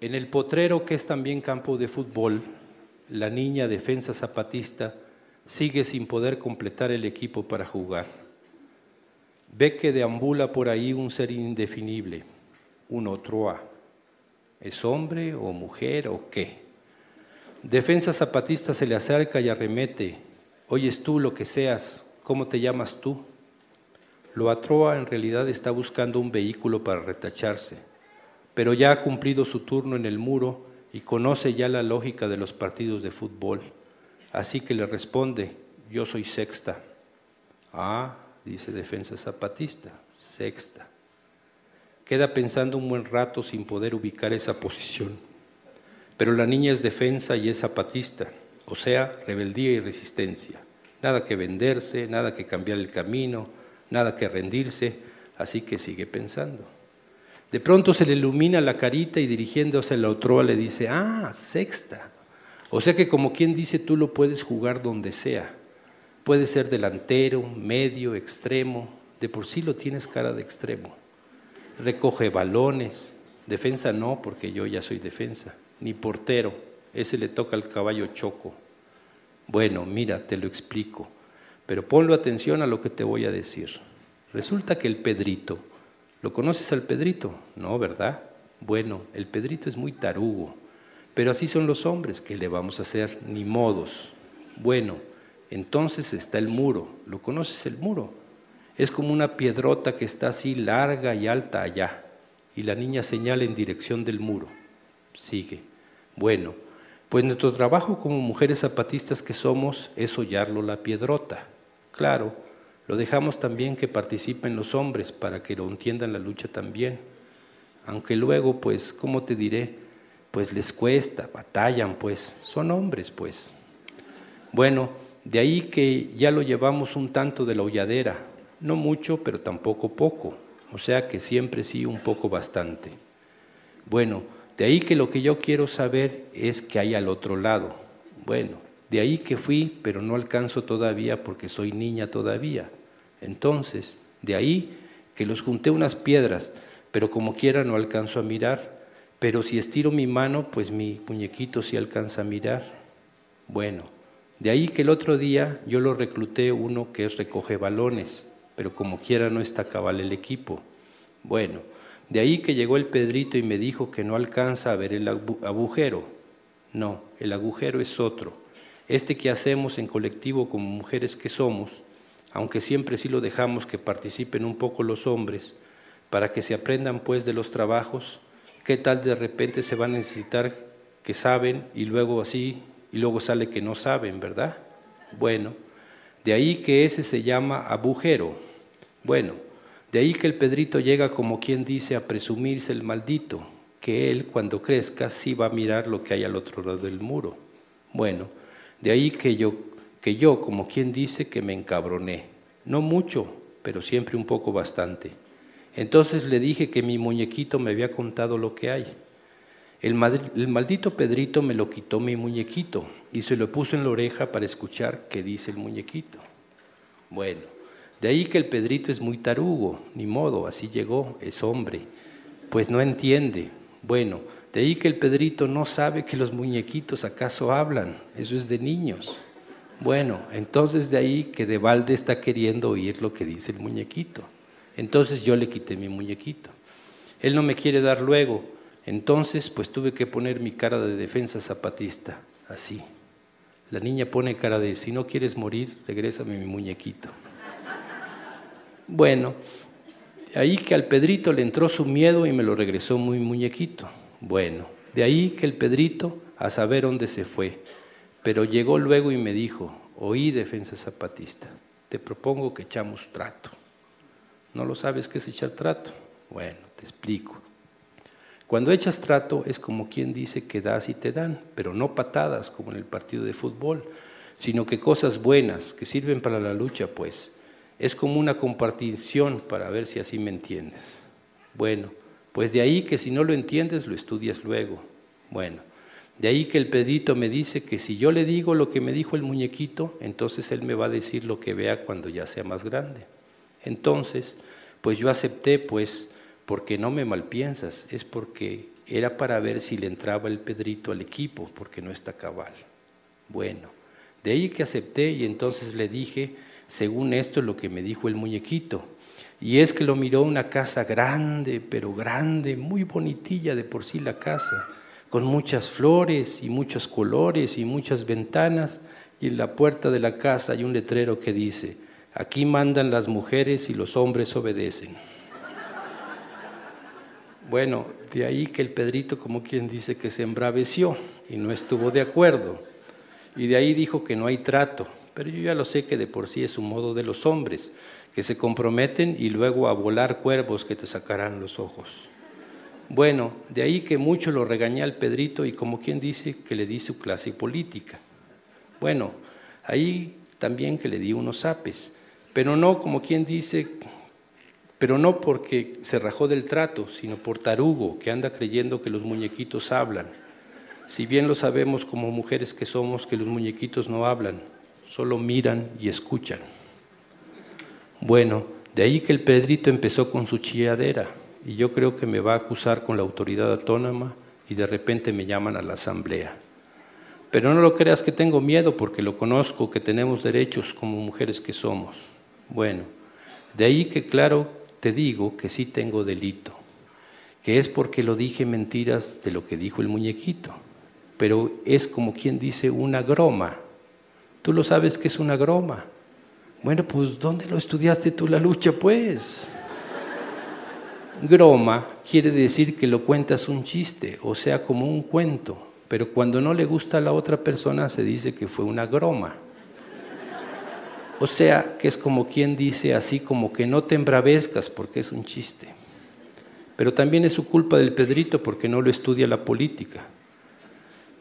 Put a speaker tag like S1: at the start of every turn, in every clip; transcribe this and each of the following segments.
S1: en el potrero, que es también campo de fútbol, la niña defensa zapatista sigue sin poder completar el equipo para jugar. Ve que deambula por ahí un ser indefinible, un otroa. ¿Es hombre o mujer o qué? Defensa zapatista se le acerca y arremete. Oyes tú lo que seas, ¿cómo te llamas tú? Lo atroa en realidad está buscando un vehículo para retacharse pero ya ha cumplido su turno en el muro y conoce ya la lógica de los partidos de fútbol. Así que le responde, yo soy sexta. Ah, dice defensa zapatista, sexta. Queda pensando un buen rato sin poder ubicar esa posición. Pero la niña es defensa y es zapatista, o sea, rebeldía y resistencia. Nada que venderse, nada que cambiar el camino, nada que rendirse, así que sigue pensando. De pronto se le ilumina la carita y dirigiéndose a la otroa le dice, ah, sexta. O sea que como quien dice, tú lo puedes jugar donde sea. Puede ser delantero, medio, extremo. De por sí lo tienes cara de extremo. Recoge balones. Defensa no, porque yo ya soy defensa. Ni portero. Ese le toca al caballo choco. Bueno, mira, te lo explico. Pero ponlo atención a lo que te voy a decir. Resulta que el Pedrito, ¿Lo conoces al Pedrito? No, ¿verdad? Bueno, el Pedrito es muy tarugo, pero así son los hombres, ¿qué le vamos a hacer? Ni modos. Bueno, entonces está el muro. ¿Lo conoces el muro? Es como una piedrota que está así larga y alta allá, y la niña señala en dirección del muro. Sigue. Bueno, pues nuestro trabajo como mujeres zapatistas que somos es hollarlo la piedrota. Claro, lo dejamos también que participen los hombres para que lo entiendan la lucha también. Aunque luego, pues, ¿cómo te diré? Pues les cuesta, batallan, pues, son hombres, pues. Bueno, de ahí que ya lo llevamos un tanto de la holladera, no mucho, pero tampoco poco, o sea que siempre sí un poco bastante. Bueno, de ahí que lo que yo quiero saber es que hay al otro lado. Bueno, de ahí que fui, pero no alcanzo todavía porque soy niña todavía. Entonces, de ahí que los junté unas piedras, pero como quiera no alcanzo a mirar. Pero si estiro mi mano, pues mi muñequito sí alcanza a mirar. Bueno, de ahí que el otro día yo lo recluté uno que es recoge balones, pero como quiera no está cabal el equipo. Bueno, de ahí que llegó el Pedrito y me dijo que no alcanza a ver el agujero. No, el agujero es otro. Este que hacemos en colectivo como mujeres que somos, aunque siempre sí lo dejamos que participen un poco los hombres, para que se aprendan pues de los trabajos, ¿qué tal de repente se va a necesitar que saben y luego así, y luego sale que no saben, ¿verdad? Bueno, de ahí que ese se llama agujero. Bueno, de ahí que el Pedrito llega como quien dice a presumirse el maldito, que él cuando crezca sí va a mirar lo que hay al otro lado del muro. Bueno, de ahí que yo que yo, como quien dice, que me encabroné. No mucho, pero siempre un poco bastante. Entonces le dije que mi muñequito me había contado lo que hay. El, maldito Pedrito me lo quitó mi muñequito y se lo puso en la oreja para escuchar qué dice el muñequito. Bueno, de ahí que el Pedrito es muy tarugo, ni modo, así llegó, es hombre, pues no entiende. Bueno, de ahí que el Pedrito no sabe que los muñequitos acaso hablan, eso es de niños. Bueno, entonces de ahí que de balde está queriendo oír lo que dice el muñequito. Entonces yo le quité mi muñequito. Él no me quiere dar luego. Entonces pues tuve que poner mi cara de defensa zapatista, así. La niña pone cara de, si no quieres morir, regrésame mi muñequito. Bueno, de ahí que al Pedrito le entró su miedo y me lo regresó muy muñequito. Bueno, de ahí que el Pedrito a saber dónde se fue. Pero llegó luego y me dijo, oí defensa zapatista, te propongo que echamos trato. ¿No lo sabes qué es echar trato? Bueno, te explico. Cuando echas trato es como quien dice que das y te dan, pero no patadas como en el partido de fútbol, sino que cosas buenas que sirven para la lucha, pues. Es como una compartición para ver si así me entiendes. Bueno, pues de ahí que si no lo entiendes lo estudias luego. Bueno, de ahí que el Pedrito me dice que si yo le digo lo que me dijo el muñequito, entonces él me va a decir lo que vea cuando ya sea más grande. Entonces, pues yo acepté, pues, porque no me malpiensas, es porque era para ver si le entraba el Pedrito al equipo, porque no está cabal. Bueno, de ahí que acepté y entonces le dije, según esto, lo que me dijo el muñequito. Y es que lo miró una casa grande, pero grande, muy bonitilla de por sí la casa, con muchas flores y muchos colores y muchas ventanas. Y en la puerta de la casa hay un letrero que dice, aquí mandan las mujeres y los hombres obedecen. Bueno, de ahí que el Pedrito, como quien dice, que se embraveció y no estuvo de acuerdo. Y de ahí dijo que no hay trato. Pero yo ya lo sé que de por sí es un modo de los hombres, que se comprometen y luego a volar cuervos que te sacarán los ojos. Bueno, de ahí que mucho lo regañé al Pedrito y como quien dice que le di su clase política. Bueno, ahí también que le di unos apes, pero no como quien dice pero no porque se rajó del trato, sino por tarugo, que anda creyendo que los muñequitos hablan. Si bien lo sabemos como mujeres que somos, que los muñequitos no hablan, solo miran y escuchan. Bueno, de ahí que el Pedrito empezó con su chilladera, y yo creo que me va a acusar con la autoridad autónoma y de repente me llaman a la asamblea. Pero no lo creas que tengo miedo porque lo conozco, que tenemos derechos como mujeres que somos. Bueno, de ahí que claro te digo que sí tengo delito, que es porque lo dije mentiras de lo que dijo el muñequito, pero es como quien dice una groma. Tú lo sabes que es una groma. Bueno, pues ¿dónde lo estudiaste tú la lucha, pues? Groma quiere decir que lo cuentas un chiste, o sea, como un cuento, pero cuando no le gusta a la otra persona se dice que fue una groma. O sea, que es como quien dice así como que no te embravezcas porque es un chiste. Pero también es su culpa del Pedrito porque no lo estudia la política.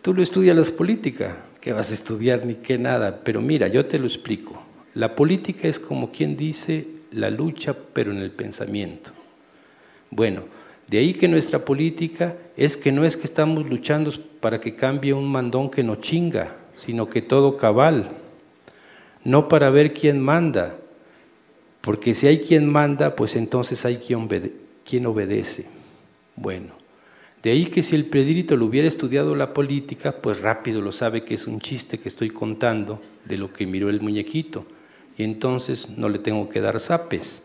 S1: Tú lo estudias la política, que vas a estudiar ni qué nada, pero mira, yo te lo explico. La política es como quien dice la lucha, pero en el pensamiento. Bueno, de ahí que nuestra política es que no es que estamos luchando para que cambie un mandón que nos chinga, sino que todo cabal, no para ver quién manda, porque si hay quien manda, pues entonces hay quien, obedece. Bueno, de ahí que si el Pedrito lo hubiera estudiado la política, pues rápido lo sabe que es un chiste que estoy contando de lo que miró el muñequito, y entonces no le tengo que dar zapes.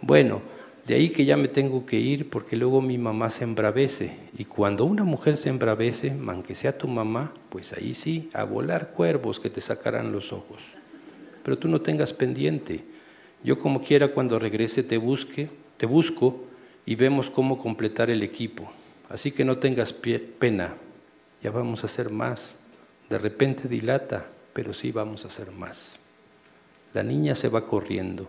S1: Bueno, de ahí que ya me tengo que ir porque luego mi mamá se embravece. Y cuando una mujer se embravece, aunque sea tu mamá, pues ahí sí, a volar cuervos que te sacarán los ojos pero tú no tengas pendiente. Yo como quiera cuando regrese te busque, te busco y vemos cómo completar el equipo. Así que no tengas pena, ya vamos a hacer más. De repente dilata, pero sí vamos a hacer más. La niña se va corriendo,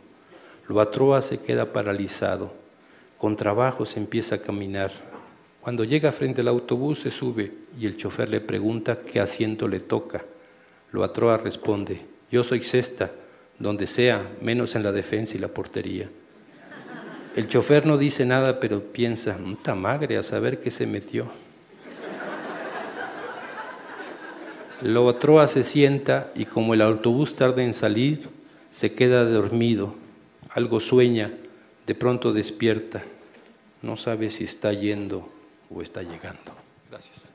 S1: lo atroa se queda paralizado, con trabajo se empieza a caminar. Cuando llega frente al autobús se sube y el chofer le pregunta qué asiento le toca. Lo atroa responde, yo soy cesta, donde sea, menos en la defensa y la portería. El chofer no dice nada, pero piensa, está magre a saber qué se metió. Loatroa se sienta y como el autobús tarda en salir, se queda dormido, algo sueña, de pronto despierta, no sabe si está yendo o está llegando. Gracias.